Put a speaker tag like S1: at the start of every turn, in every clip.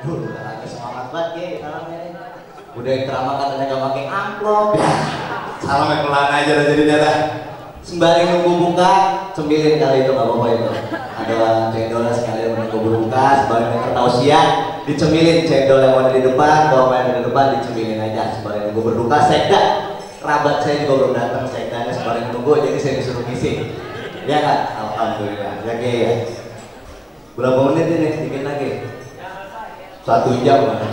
S1: Duh, udah agak semangat banget ya salamnya. Udah yang ceramah katanya gak pakai amplop. Ya. Salamnya pelan aja dah jadinya dah. Sembari nunggu buka, cemilin kali itu gak apa-apa itu. Ada cendolnya sekalian menunggu buka, sembari denger tausiah, dicemilin cendol yang ada di depan, bapak yang di depan dicemilin aja sembari nunggu berduka. Sekda, kerabat saya juga belum datang, sekdanya sembari nunggu, jadi saya disuruh ngisi. Ya kan? Alhamdulillah. Ya ya. Berapa menit ini? Dikit lagi satu jam kan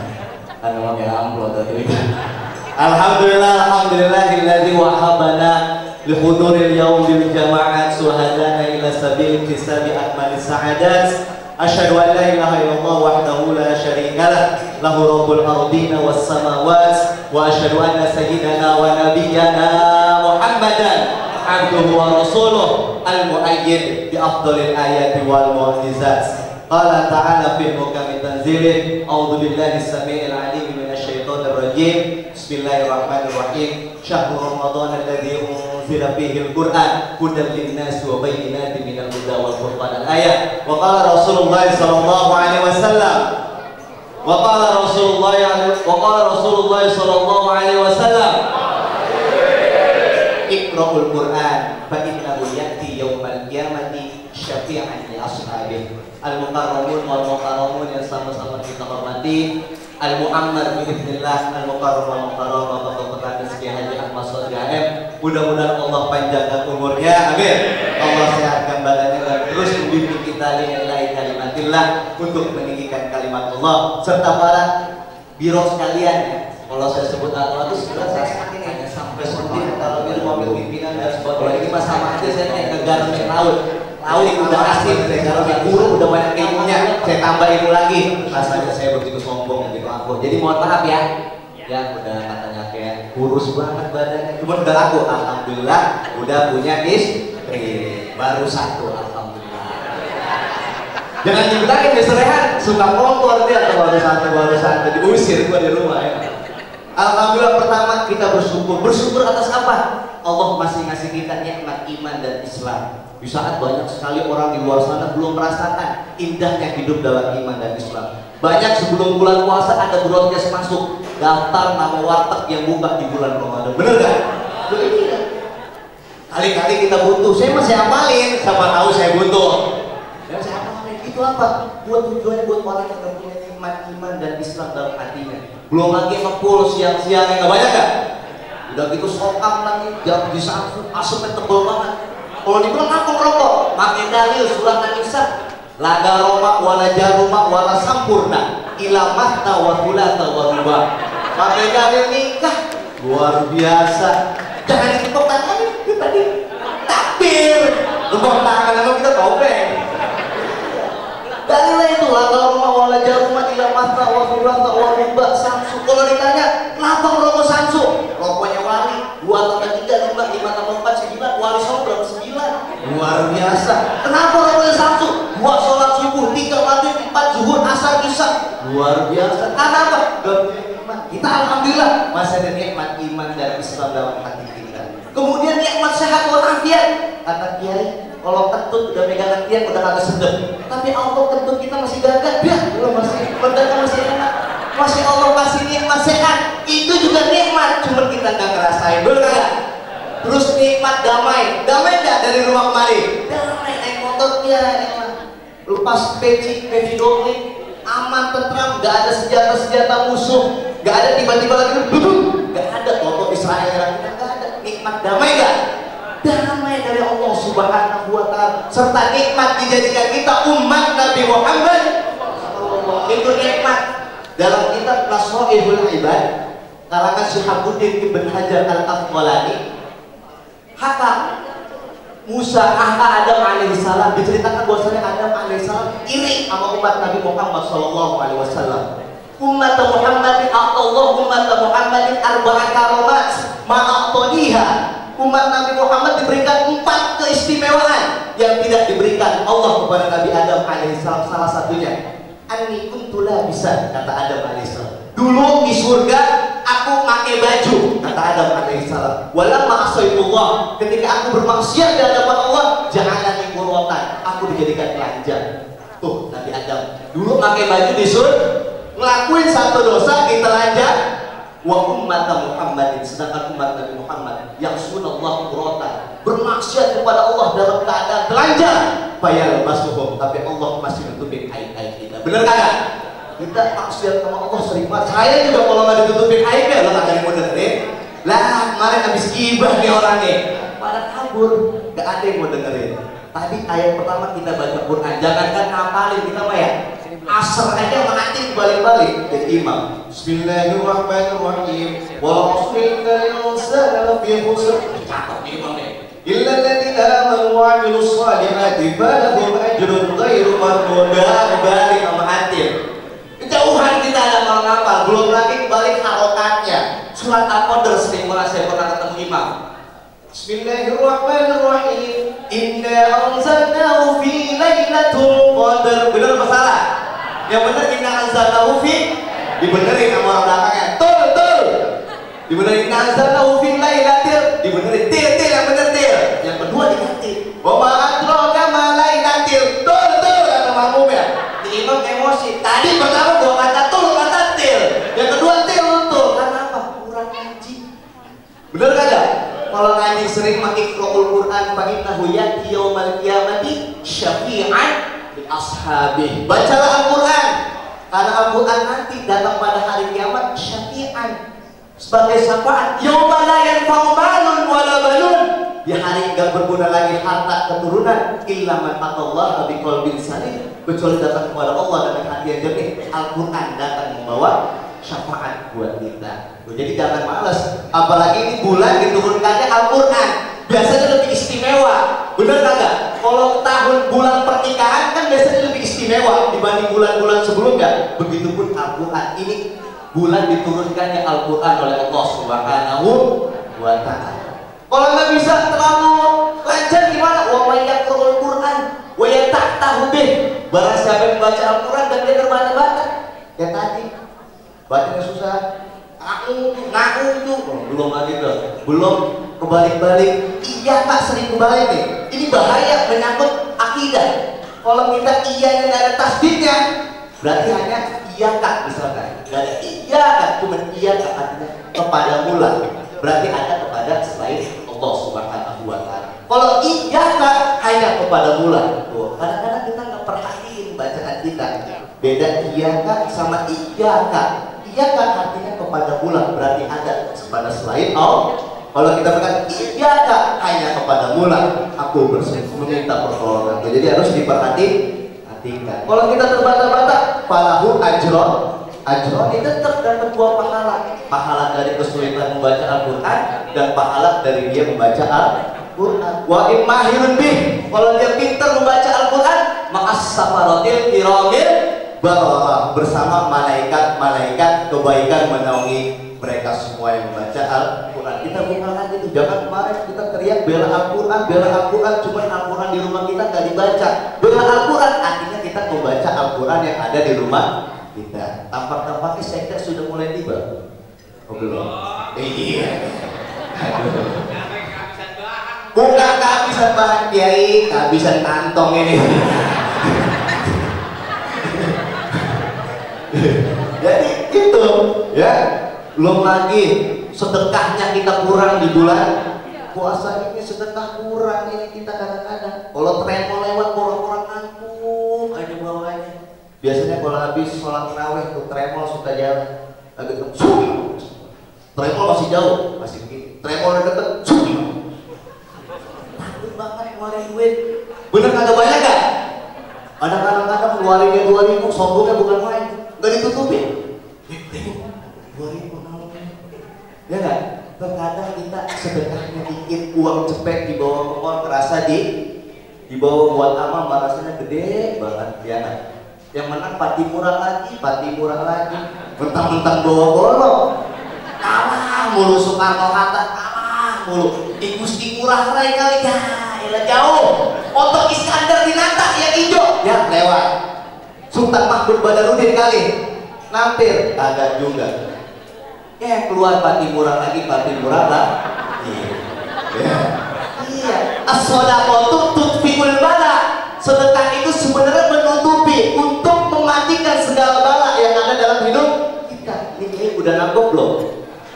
S1: karena pakai amplop tadi Alhamdulillah Alhamdulillahilladzi wahabana li huduril yaum bil jama'at suhadana ila sabil kisabi akmalis sa'adat. Asyhadu an la ilaha illallah wahdahu la syarika lah. Lahu rabbul ardina was samawat. Wa asyhadu anna sayyidana wa nabiyyana Muhammadan abduhu wa rasuluh al muayyid bi afdalil ayati wal mu'jizat قال تعالى في محكم تنزيله أعوذ بالله السميع العليم من الشيطان الرجيم. بسم الله الرحمن الرحيم. شهر رمضان الذي أنزل فيه القرآن هدى للناس وبينات من الهدى والفرقان. الآية وقال رسول الله صلى الله عليه وسلم وقال رسول الله وقال رسول الله صلى الله عليه وسلم اقرأوا القرآن فإنه Al-Mukarramun wal Mukarramun yang sama-sama kita hormati. Al-Mu'ammar biiznillah Al-Mukarram wal Mukarram Bapak Bapak Rizki Haji Ahmad Sodri Mudah-mudahan Allah panjangkan umurnya Amin. Allah sehatkan badannya dan terus membimbing kita lillahi kalimatillah untuk meninggikan kalimat Allah serta para biro sekalian kalau saya sebut atau itu sudah saya sakit hanya sampai suntik kalau biro mobil pimpinan dan sebagainya. Ini sama aja saya kayak negara laut tahu udah asing kalau yang guru udah banyak ilmunya saya tambah ilmu lagi. Rasanya saya begitu sombong gitu aku jadi mohon maaf ya. Ya udah katanya kayak kurus banget badannya. Cuma udah aku alhamdulillah udah punya istri. Baru satu alhamdulillah. Jangan dibilangin Mister Rehan. Suka kompor dia. Atau baru satu baru satu. Diusir gua di rumah ya Alhamdulillah pertama kita bersyukur bersyukur atas apa Allah masih ngasih kita nikmat iman dan Islam di saat banyak sekali orang di luar sana belum merasakan indahnya hidup dalam iman dan Islam. Banyak sebelum bulan puasa ada broadcast masuk daftar nama warteg yang buka di bulan Ramadan. Bener? Bener Kali-kali kita butuh. Saya masih apalin. Siapa tahu saya butuh. Itu apa? Buat tujuannya buat orang yang punya nikmat iman dan Islam dalam hatinya. Belum lagi ngepul siang-siang yang gak banyak gak? Udah gitu sokam lagi, jam di samping asapnya tebel banget kalau dibilang apa rokok? Pakai dalil surat An-Nisa. Laga roma wala jaruma wala sampurna ila mahta wa hulata wa ruba. Pakai dalil nikah luar biasa. Jangan ditepuk tangan itu tadi. Takbir. Tepuk tangan kita topeng. Dalilnya itu laga roma wala jaruma ila mahta wa hulata wa ruba samsu. Kalau ditanya, kenapa merokok samsu? Rokoknya wali, dua tambah tiga, lima, lima tambah empat, sembilan, wali sama berapa sembilan? Luar biasa. Kenapa rokoknya Samsu? Dua sholat subuh, tiga maghrib, empat zuhur, asar, isya. Luar biasa. Karena apa? Kita alhamdulillah masih ada nikmat iman dan Islam dalam hati kita. Kemudian nikmat sehat walafiat. Kata Kiai, kalau kentut udah pegangan tiang udah kagak sedep. Tapi Allah kentut kita masih gagah, ya belum masih badan masih enak. Masih Allah kasih nikmat sehat. Itu juga nikmat, cuma kita nggak ngerasain. Betul kagak? Terus nikmat damai, damai enggak dari rumah kemari? Damai naik motor ya enak. Lepas peci, peci dobling, aman tentram, nggak ada senjata senjata musuh, nggak ada tiba-tiba lagi duduk, nggak ada toto Israel nggak ada. Nikmat damai nggak? Damai Allah Subhanahu Wa Taala serta nikmat dijadikan kita umat Nabi Muhammad. Itu nikmat dalam kitab Nasoihul Ibad kalangan Syuhabuddin Ibn Hajar Al-Asqalani Hatta Musa, Hatta Adam alaihissalam diceritakan bahwasanya Adam alaihissalam iri sama umat Nabi Muhammad sallallahu alaihi wasallam. Umat Muhammadin Allah umat Muhammadin arba'a karomat ma'atoniha. Umat Nabi Muhammad diberikan empat keistimewaan yang tidak diberikan Allah kepada Nabi Adam alaihissalam salah satunya. Ani kuntula bisa kata Adam alaihissalam. Dulu di surga aku pakai baju kata Adam alaihissalam. Walamma asaitullah ketika aku bermaksiat di hadapan Allah ja'alani qurratan aku dijadikan telanjang. Tuh Nabi Adam dulu pakai baju di surga ngelakuin satu dosa ditelanjang wa umat Muhammadin sedangkan umat Nabi Muhammad yang sunallah kurota bermaksiat kepada Allah dalam keadaan telanjang. Bayar basuhum tapi Allah masih nutupin aib-aib kita. Bener kagak kita maksiat sama Allah sering banget. Saya juga kalau nggak ditutupin aibnya lo kagak mau dengerin lah kemarin habis gibah nih orang nih. Pada kabur gak ada yang mau dengerin. Tadi ayat pertama kita baca Quran. Jangankan ngapalin kita mah ya asar aja mati balik-balik jadi imam. Bismillahirrahmanirrahim. Wa asrika insana fi khusr cakep nih Illa alladhina amanu wa amilus salihati falahum ajrun ghairu mamnun balik sama hatim kejauhan kita ada malah ngapal belum lagi balik harokatnya. Surat al-qadr sering banget saya pernah ketemu imam. Bismillahirrahmanirrahim. Inna anzalnahu Yang benar inna anzalnahu fi dibenerin sama orang belakangnya. Tul tul. Dibenerin inna anzalnahu fi lailatil dibenerin til til yang benar til. Yang kedua diganti. Wa ma adraka ma lailatil. Tul tul kata makmum ya. Di emosi. Tadi pertama gua kata tul kata til. Yang kedua til tul. Karena apa? Kurang ngaji. Bener kagak? Kalau ngaji sering mengikra'ul Quran fa innahu yati yaumal qiyamati syafi'an ashabih. Bacalah Al-Qur'an. Karena Al-Qur'an nanti datang pada hari kiamat syafi'an sebagai syafaat. Yauma la yanfa'u malun wala banun. Di hari enggak berguna lagi harta keturunan illa man atallaha biqalbin salim. Kecuali datang kepada Allah dengan hati yang jernih. Al-Qur'an datang membawa syafaat buat kita. Jadi jangan males. Apalagi ini bulan diturunkannya Al-Quran. Biasanya lebih istimewa. Bener kagak? Kalau tahun bulan pernikahan istimewa dibanding bulan-bulan sebelumnya. Begitupun Al-Quran. Ini bulan diturunkannya Al-Quran oleh Allah Subhanahu wa Ta'ala. Kalau nggak bisa terlalu lancar gimana? Wa may yaqra'ul Quran wa yatahtahu bih. Barang siapa yang baca Al-Quran dan dia terbaca-baca. Ya tadi bacanya susah aku ngaku itu belum lagi tuh belum kebalik-balik iya pak sering kebalik nih ini bahaya menyangkut akidah kalau kita iya yang ada tasdidnya berarti hanya iya kak misalkan. Gak ada iya kak cuma iya kak artinya kepada mula. Berarti ada kepada selain Allah subhanahu wa ta'ala. Kalau iya kak hanya kepada mula. Kadang-kadang kita nggak perhatiin bacaan kita. Beda iya kak sama iya kak iya kan artinya kepada bulan berarti ada kepada selain Allah kalau kita berkata iya kak hanya kepada bulan aku bersih meminta pertolongan jadi harus diperhatikan kalau kita terbata-bata falahu ajron ajron itu tetap dapat dua pahala. Pahala dari kesulitan membaca Al-Quran dan pahala dari dia membaca Al-Quran. Wa imahirun bih. Kalau dia pintar membaca Al-Quran maka safarotil kiramil bersama malaikat-malaikat kebaikan menaungi mereka semua yang membaca Al-Quran. Kita bukan itu. Jangan kemarin kita teriak bela Al-Quran, bela Al-Quran, cuma Al-Quran di rumah kita nggak dibaca. Bela Al-Quran artinya kita membaca Al-Quran yang ada di rumah kita. Tampak-tampaknya sekte sudah mulai tiba. Oh belum? Iya. Bukan kehabisan bahan kiai, kehabisan kantong ini. Jadi itu ya belum lagi sedekahnya kita kurang di bulan puasa ini sedekah kurang ini kita kadang-kadang. Kalau tremol lewat orang-orang ngantuk aja bawahnya biasanya kalau habis sholat terawih tuh tremol suka jalan. Agak suh tremol masih jauh masih begini tremol udah deket suh takut banget ngeluarin duit. Bener kagak banyak gak? ada kadang-kadang ngeluarinnya dua ribu sombongnya bukan main. Nggak ditutupin dua ribu ya nggak terkadang kita sedekahnya dikit uang cepet dibawa ke mall terasa di dibawa buat amal rasanya gede banget ya kan? Yang menang pati murah lagi pati murah lagi. Mentang-mentang bawa golok kalah mulu Soekarno Hatta kalah mulu. Di Murah Rai kali ya elah jauh. Otot Iskandar di Nata yang hijau. Ya lewat. Sultan Mahmud Badarudin kali. Nampir. Agak juga. Ya keluar pati murah lagi pati murah lah iya ya. as-sodaqatu tutfiul bala sedekah itu sebenarnya menutupi untuk mematikan segala bala yang ada dalam hidup nangguk belum?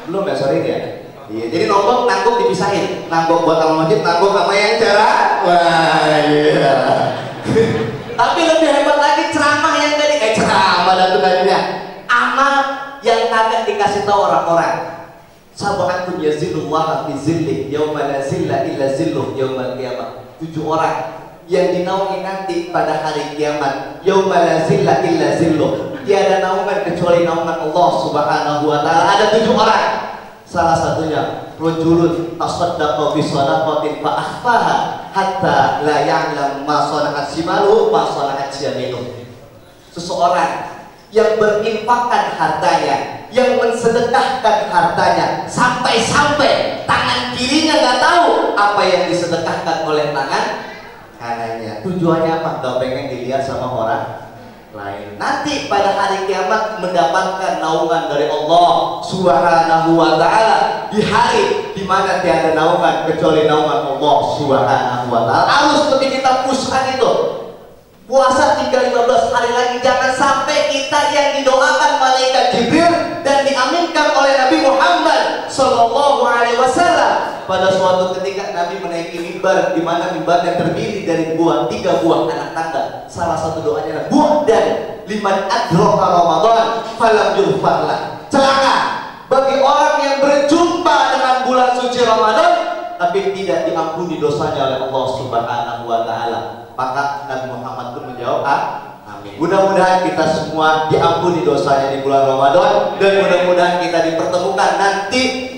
S1: Belum ya sorry ya. Iya, jadi nombok nangguk dipisahin. Nangguk buat al masjid, nangguk sama yang cara. Wah, iya. Tapi lebih hebat lagi ceramah yang tadi eh ceramah dan tadinya amal yang kagak dikasih tahu orang-orang. Sabatun yazillullah fi zillih yauma la zilla illa zilluh yaumal qiyamah. Tujuh orang yang dinaungi nanti pada hari kiamat. Yauma la zilla illa zilluh. Tiada naungan kecuali naungan Allah Subhanahu wa taala. Ada tujuh orang. Salah satunya rajulun tasaddaqa bi sadaqatin fa akhfaha hatta la ya'lam ma sana'at shimaluhu ma sana'at yaminuhu. Seseorang yang berinfakkan hartanya, yang mensedekahkan hartanya. Sampai-sampai tangan kirinya nggak tahu apa yang disedekahkan oleh tangan kanannya. Tujuannya apa? Nggak pengen dilihat sama orang lain. Nanti pada hari kiamat mendapatkan naungan dari Allah subhanahu wa ta'ala. Di hari di mana tiada naungan kecuali naungan Allah subhanahu wa ta'ala. Harus seperti kita pusat itu. Puasa 315 Nabi menaiki mimbar di mana mimbar yang terdiri dari buah tiga buah anak tangga salah satu doanya adalah buah dan liman adroka Ramadan falam yulfarlah celaka bagi orang yang berjumpa dengan bulan suci Ramadan tapi tidak diampuni dosanya oleh Allah Subhanahu wa taala. Maka Nabi Muhammad pun menjawab, "Ah, amin." Mudah-mudahan kita semua diampuni dosanya di bulan Ramadan dan mudah-mudahan kita dipertemukan nanti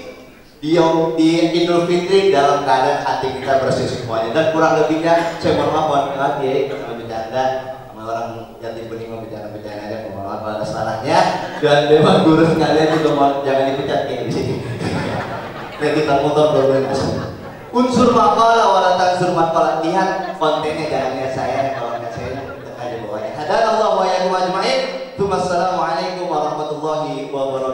S1: di di Idul Fitri dalam keadaan hati kita bersih semuanya. Dan kurang lebihnya saya mohon maaf mohon maaf ya kalau bercanda. Sama orang yatim bening mau bercanda-bercanda aja mohon maaf ada salahnya. Dan dewan guru sekalian juga mohon jangan dipecat kayak di sini. Ya kita motor problem unsur makalah wala tansur makalah lihat kontennya jangan lihat saya. Kalau lihat saya dekat di bawahnya. Hadanallahu wa iyyakum ajmain Assalamualaikum warahmatullahi wabarakatuh